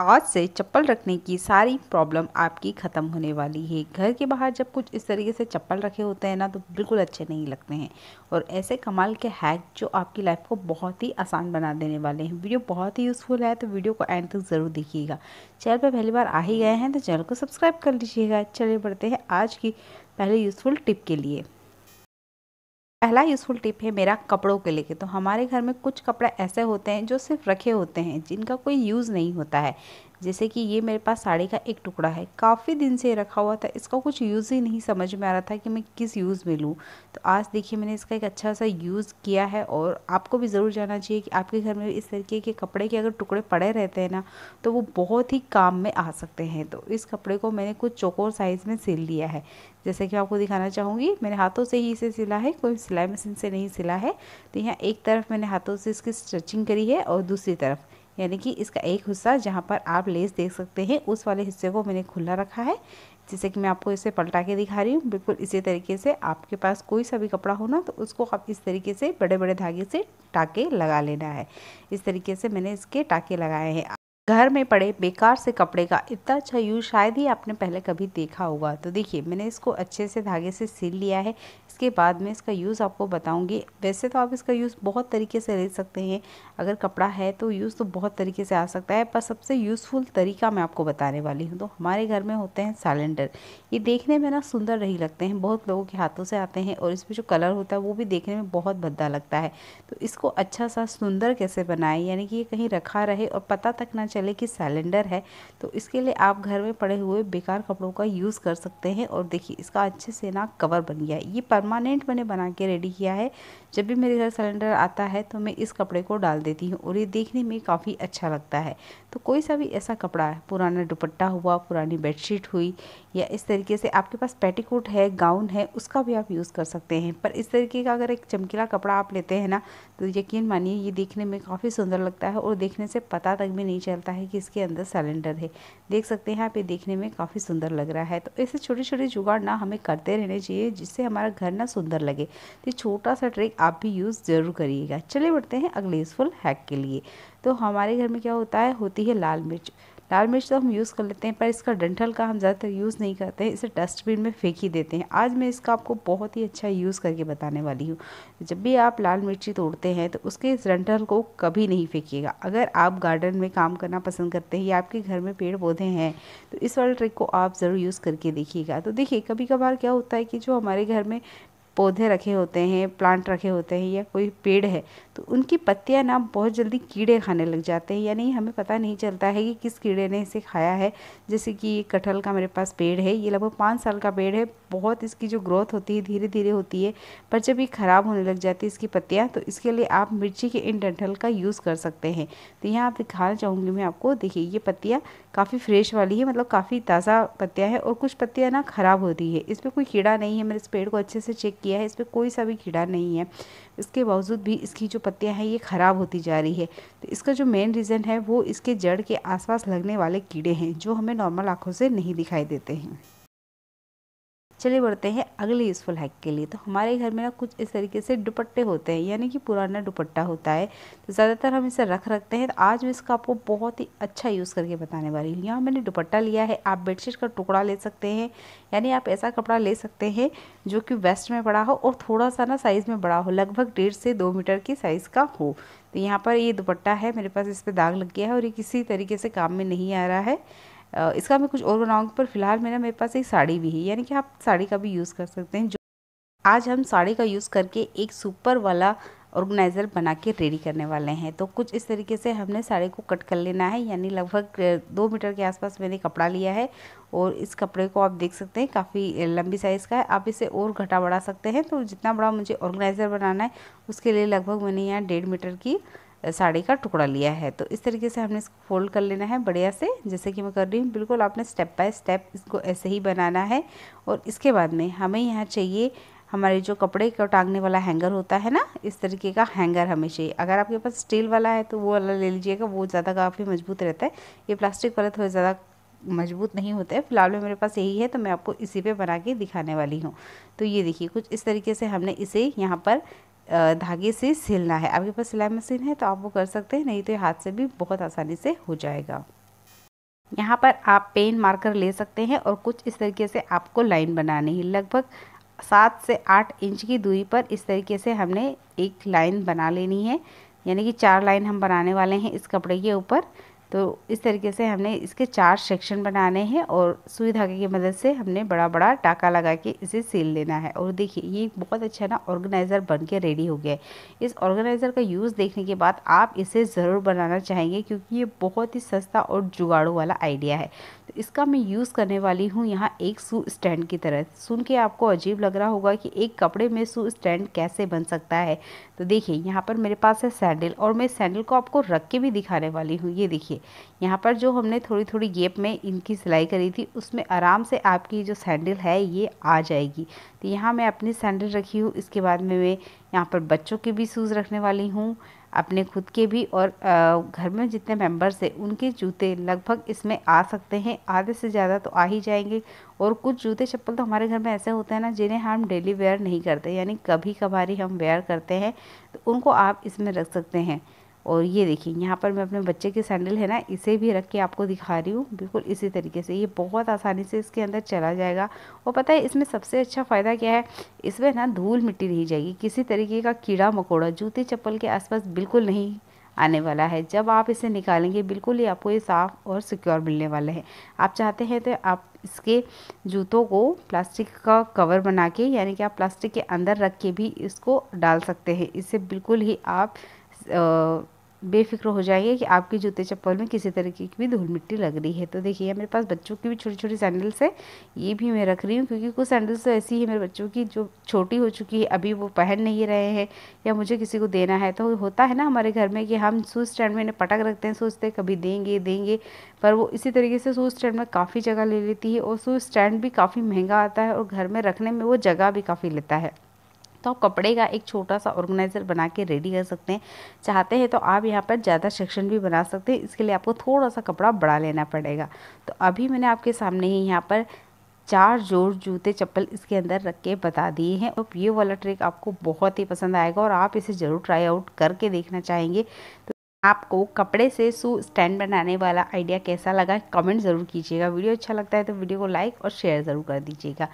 आज से चप्पल रखने की सारी प्रॉब्लम आपकी ख़त्म होने वाली है। घर के बाहर जब कुछ इस तरीके से चप्पल रखे होते हैं ना तो बिल्कुल अच्छे नहीं लगते हैं। और ऐसे कमाल के हैक जो आपकी लाइफ को बहुत ही आसान बना देने वाले हैं। वीडियो बहुत ही यूज़फुल है तो वीडियो को एंड तक ज़रूर देखिएगा। चैनल पर पहली बार आ ही गए हैं तो चैनल को सब्सक्राइब कर लीजिएगा। चलिए बढ़ते हैं आज की पहले यूज़फुल टिप के लिए। पहला यूज़फुल टिप है मेरा कपड़ों के लेके तो हमारे घर में कुछ कपड़े ऐसे होते हैं जो सिर्फ़ रखे होते हैं, जिनका कोई यूज़ नहीं होता है। जैसे कि ये मेरे पास साड़ी का एक टुकड़ा है। काफ़ी दिन से रखा हुआ था, इसका कुछ यूज़ ही नहीं समझ में आ रहा था कि मैं किस यूज़ में लूँ। तो आज देखिए मैंने इसका एक अच्छा सा यूज़ किया है और आपको भी ज़रूर जाना चाहिए कि आपके घर में इस तरीके के कपड़े के अगर टुकड़े पड़े रहते हैं ना तो वो बहुत ही काम में आ सकते हैं। तो इस कपड़े को मैंने कुछ चौकोर साइज़ में सिल लिया है। जैसे कि आपको दिखाना चाहूँगी मैंने हाथों से ही इसे सिला है, कोई सिलाई मशीन से नहीं सिला है। तो यहाँ एक तरफ़ मैंने हाथों से इसकी स्टिचिंग करी है और दूसरी तरफ़ यानी कि इसका एक हिस्सा जहाँ पर आप लेस देख सकते हैं, उस वाले हिस्से को मैंने खुला रखा है जैसे कि मैं आपको इसे पलटा के दिखा रही हूँ। बिल्कुल इसी तरीके से आपके पास कोई सा भी कपड़ा हो ना तो उसको आप इस तरीके से बड़े बड़े धागे से टाके लगा लेना है। इस तरीके से मैंने इसके टाके लगाए हैं। घर में पड़े, बेकार से कपड़े का इतना अच्छा यूज़ शायद ही आपने पहले कभी देखा होगा। तो देखिए, मैंने इसको अच्छे से धागे से सिल लिया है। इसके बाद में इसका यूज़ आपको बताऊँगी। वैसे तो आप इसका यूज़ बहुत तरीके से ले सकते हैं। अगर कपड़ा है तो यूज़ तो बहुत तरीके से आ सकता है, पर सबसे यूज़फुल तरीका मैं आपको बताने वाली हूँ। तो हमारे घर में होते हैं सैलेंडर ये देखने में ना सुंदर नहीं लगते हैं। बहुत लोगों के हाथों से आते हैं और इसमें जो कलर होता है वो भी देखने में बहुत भद्दा लगता है। तो इसको अच्छा सा सुंदर कैसे बनाए? यानी कि ये कहीं रखा रहे और पता तक ना चले कि सिलेंडर है तो इसके लिए आप घर में पड़े हुए बेकार कपड़ों का यूज़ कर सकते हैं और देखिए, इसका अच्छे से ना कवर बन गया है। ये परमानेंट मैंने बना के रेडी किया है। जब भी मेरे घर सिलेंडर आता है तो मैं इस कपड़े को डाल देती हूँ और ये देखने में काफ़ी अच्छा लगता है। तो कोई सा भी ऐसा कपड़ा है पुराना दुपट्टा हुआ, पुरानी बेडशीट हुई या इस तरीके से आपके पास पेटीकोट है गाउन है, उसका भी आप यूज़ कर सकते हैं। पर इस तरीके का अगर एक चमकीला कपड़ा आप लेते हैं ना तो यकीन मानिए ये देखने में काफ़ी सुंदर लगता है और देखने से पता तक भी नहीं चलता है कि इसके अंदर सिलेंडर है। देख सकते हैं आप, ये देखने में काफ़ी सुंदर लग रहा है। तो ऐसे छोटे छोटे जुगाड़ ना हमें करते रहने चाहिए, जिससे हमारा घर ना सुंदर लगे। तो छोटा सा ट्रिक आप भी यूज़ ज़रूर करिएगा। चले बढ़ते हैं अगले यूज़फुल हैक के लिए। तो हमारे घर में क्या होता है? होती है लाल मिर्च। लाल मिर्च तो हम यूज़ कर लेते हैं, पर इसका डंठल का हम ज़्यादातर यूज़ नहीं करते हैं, इसे डस्टबिन में फेंक ही देते हैं। आज मैं इसका आपको बहुत ही अच्छा यूज़ करके बताने वाली हूँ। जब भी आप लाल मिर्ची तोड़ते हैं तो उसके इस डंठल को कभी नहीं फेंकिएगा। अगर आप गार्डन में काम करना पसंद करते हैं या आपके घर में पेड़ पौधे हैं तो इस वाले ट्रिक को आप ज़रूर यूज़ करके देखिएगा। तो देखिए कभी कभार क्या होता है कि जो हमारे घर में पौधे रखे होते हैं प्लांट रखे होते हैं या कोई पेड़ है तो उनकी पत्तियाँ ना बहुत जल्दी कीड़े खाने लग जाते हैं। यानी हमें पता नहीं चलता है कि किस कीड़े ने इसे खाया है। जैसे कि कटहल का मेरे पास पेड़ है, ये लगभग पाँच साल का पेड़ है, बहुत इसकी जो ग्रोथ होती है धीरे धीरे होती है, पर जब ये ख़राब होने लग जाती है इसकी पत्तियाँ तो इसके लिए आप मिर्ची के इन डंठल का यूज़ कर सकते हैं। तो यहाँ आप दिखाना चाहूँगी मैं आपको, देखिए ये पत्तियाँ काफ़ी फ्रेश वाली है मतलब काफ़ी ताज़ा पत्तियाँ हैं और कुछ पत्तियाँ ना ख़राब होती है। इस पर कोई कीड़ा नहीं है, मैंने इस पेड़ को अच्छे से चेक किया है, इस पर कोई सा भी कीड़ा नहीं है। इसके बावजूद भी इसकी जो पत्तियाँ हैं, ये ख़राब होती जा रही है। तो इसका जो मेन रीज़न है, वो इसके जड़ के आसपास लगने वाले कीड़े हैं, जो हमें नॉर्मल आँखों से नहीं दिखाई देते हैं। चलिए बढ़ते हैं अगले यूज़फुल हैक के लिए। तो हमारे घर में ना कुछ इस तरीके से दुपट्टे होते हैं, यानी कि पुराना दुपट्टा होता है। तो ज़्यादातर हम इसे रख रखते हैं। तो आज मैं इसका आपको बहुत ही अच्छा यूज़ करके बताने वाली हूँ। यहाँ मैंने दुपट्टा लिया है। आप बेडशीट का टुकड़ा ले सकते हैं, यानी आप ऐसा कपड़ा ले सकते हैं जो कि वेस्ट में बड़ा हो और थोड़ा सा ना साइज़ में बड़ा हो, लगभग डेढ़ से दो मीटर की साइज़ का हो। तो यहाँ पर ये दुपट्टा है। मेरे पास इस पर दाग लग गया है और ये किसी तरीके से काम में नहीं आ रहा है। इसका मैं कुछ और बनाऊँगी पर फ़िलहाल मेरा, मेरे पास एक साड़ी भी है। यानी कि आप साड़ी का भी यूज़ कर सकते हैं, जो आज हम साड़ी का यूज़ करके एक सुपर वाला ऑर्गेनाइज़र बना के रेडी करने वाले हैं। तो कुछ इस तरीके से हमने साड़ी को कट कर लेना है, यानी लगभग दो मीटर के आसपास मैंने कपड़ा लिया है, और इस कपड़े को आप देख सकते हैं, काफ़ी लंबी साइज़ का है। आप इसे और घटा बढ़ा सकते हैं तो जितना बड़ा मुझे ऑर्गेनाइज़र बनाना है, उसके लिए लगभग मैंने यहाँ डेढ़ मीटर की साड़ी का टुकड़ा लिया है। तो इस तरीके से हमने इसको फोल्ड कर लेना है बढ़िया से। जैसे कि मैं कर रही हूँ, बिल्कुल आपने स्टेप बाय स्टेप इसको ऐसे ही बनाना है। और इसके बाद में हमें यहाँ चाहिए हमारे जो कपड़े का टांगने वाला हैंगर होता है ना, इस तरीके का हैंगर हमें चाहिए। अगर आपके पास स्टील वाला है तो वो वाला ले लीजिएगा, वो ज़्यादा काफ़ी मज़बूत रहता है। ये प्लास्टिक वाला थोड़ा ज़्यादा मज़बूत नहीं होते हैं। फ़िलहाल में मेरे पास यही है तो मैं आपको इसी पे बना के दिखाने वाली हूँ। तो ये देखिए, कुछ इस तरीके से हमने इसे यहाँ पर धागे से सिलना है। आपके पास सिलाई मशीन है तो आप वो कर सकते हैं, नहीं तो हाथ से भी बहुत आसानी से हो जाएगा। यहाँ पर आप पेन मार्कर ले सकते हैं और कुछ इस तरीके से आपको लाइन बनानी है। लगभग सात से आठ इंच की दूरी पर इस तरीके से हमने एक लाइन बना लेनी है। यानी कि चार लाइन हम बनाने वाले हैं इस कपड़े के ऊपर। तो इस तरीके से हमने इसके चार सेक्शन बनाने हैं और सुई धागे की मदद से हमने बड़ा बड़ा टाका लगा के इसे सील लेना है। और देखिए, ये बहुत अच्छा ना ऑर्गेनाइज़र बन के रेडी हो गया है। इस ऑर्गेनाइज़र का यूज़ देखने के बाद आप इसे ज़रूर बनाना चाहेंगे क्योंकि ये बहुत ही सस्ता और जुगाड़ू वाला आइडिया है। तो इसका मैं यूज़ करने वाली हूँ यहाँ एक सू स्टैंड की तरह। सुन के आपको अजीब लग रहा होगा कि एक कपड़े में सू स्टैंड कैसे बन सकता है। तो देखिए, यहाँ पर मेरे पास है सैंडल और मैं सैंडल को आपको रख के भी दिखाने वाली हूँ। ये देखिए यहाँ पर जो हमने थोड़ी थोड़ी गेप में इनकी सिलाई करी थी, उसमें आराम से आपकी जो सैंडल है, ये आ जाएगी। तो यहाँ मैं अपनी सैंडल रखी हूँ, इसके बाद में मैं यहाँ पर बच्चों के भी शूज़ रखने वाली हूँ, अपने खुद के भी और घर में जितने मेंबर्स हैं, उनके जूते लगभग इसमें आ सकते हैं, आधे से ज़्यादा तो आ ही जाएँगे। और कुछ जूते चप्पल तो हमारे घर में ऐसे होते हैं ना, जिन्हें हम डेली वेयर नहीं करते, यानी कभी कभार ही हम वेयर करते हैं तो उनको आप इसमें रख सकते हैं। और ये देखिए, यहाँ पर मैं अपने बच्चे के सैंडल है ना, इसे भी रख के आपको दिखा रही हूँ। बिल्कुल इसी तरीके से। ये बहुत आसानी से इसके अंदर चला जाएगा। और पता है, इसमें सबसे अच्छा फ़ायदा क्या है? इसमें ना धूल मिट्टी नहीं जाएगी। किसी तरीके का कीड़ा मकोड़ा, जूते चप्पल के आसपास बिल्कुल नहीं आने वाला है। जब आप इसे निकालेंगे, बिल्कुल ही आपको ये साफ़ और सिक्योर मिलने वाले हैं। आप चाहते हैं तो आप इसके जूतों को प्लास्टिक का कवर बना के, यानी कि आप प्लास्टिक के अंदर रख के भी इसको डाल सकते हैं। इससे बिल्कुल ही आप बेफिक्र हो जाएँगे कि आपके जूते चप्पल में किसी तरीके की भी धूल मिट्टी लग रही है। तो देखिए मेरे पास बच्चों की भी छोटी छोटी सैंडल्स है। ये भी मैं रख रही हूँ क्योंकि कुछ सैंडल्स तो ऐसी है मेरे बच्चों की जो छोटी हो चुकी है, अभी वो पहन नहीं रहे हैं या मुझे किसी को देना है। तो होता है ना हमारे घर में कि हम शूज़ स्टैंड में इन्हें पटक रखते हैं, सोचते हैं कभी देंगे देंगे, पर वो इसी तरीके से शूज़ स्टैंड में काफ़ी जगह ले लेती है और शूज़ स्टैंड भी काफ़ी महँगा आता है और घर में रखने में वो जगह भी काफ़ी लेता है। तो आप कपड़े का एक छोटा सा ऑर्गेनाइज़र बना के रेडी कर सकते हैं। चाहते हैं तो आप यहाँ पर ज़्यादा सेक्शन भी बना सकते हैं। इसके लिए आपको थोड़ा सा कपड़ा बढ़ा लेना पड़ेगा। तो अभी मैंने आपके सामने ही यहाँ पर चार जोड़ जूते चप्पल इसके अंदर रख के बता दिए हैं। और ये वाला ट्रिक आपको बहुत ही पसंद आएगा और आप इसे ज़रूर ट्राई आउट करके देखना चाहेंगे। तो आपको कपड़े से शू स्टैंड बनाने वाला आइडिया कैसा लगा कमेंट ज़रूर कीजिएगा। वीडियो अच्छा लगता है तो वीडियो को लाइक और शेयर ज़रूर कर दीजिएगा।